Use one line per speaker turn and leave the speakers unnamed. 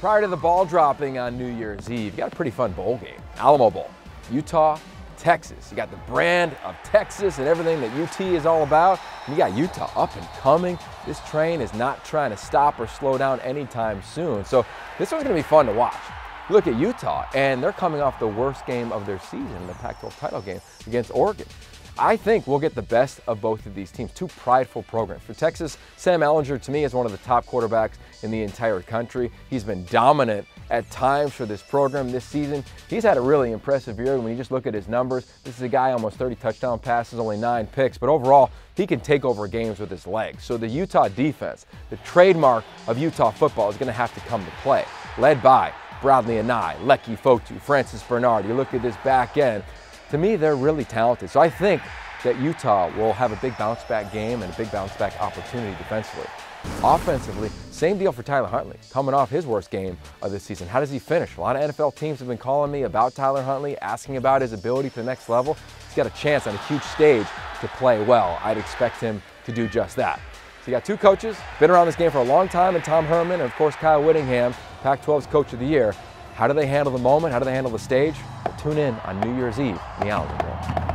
Prior to the ball dropping on New Year's Eve, you got a pretty fun bowl game. Alamo Bowl, Utah, Texas. You got the brand of Texas and everything that UT is all about. You got Utah up and coming. This train is not trying to stop or slow down anytime soon. So this one's going to be fun to watch. Look at Utah, and they're coming off the worst game of their season, the Pac-12 title game against Oregon. I think we'll get the best of both of these teams, two prideful programs. For Texas, Sam Ehlinger to me is one of the top quarterbacks in the entire country. He's been dominant at times for this program this season. He's had a really impressive year when you just look at his numbers. This is a guy almost 30 touchdown passes, only nine picks, but overall, he can take over games with his legs. So the Utah defense, the trademark of Utah football, is going to have to come to play, led by Bradlee Anae, Leki Fotu, Francis Bernard. You look at this back end, to me, they're really talented. So I think that Utah will have a big bounce back game and a big bounce back opportunity defensively. Offensively, same deal for Tyler Huntley, coming off his worst game of the season. How does he finish? A lot of NFL teams have been calling me about Tyler Huntley, asking about his ability to the next level. He's got a chance on a huge stage to play well. I'd expect him to do just that. So you got two coaches, been around this game for a long time, and Tom Herman, and of course Kyle Whittingham, Pac-12's Coach of the Year. How do they handle the moment? How do they handle the stage? Tune in on New Year's Eve the Alamo Bowl.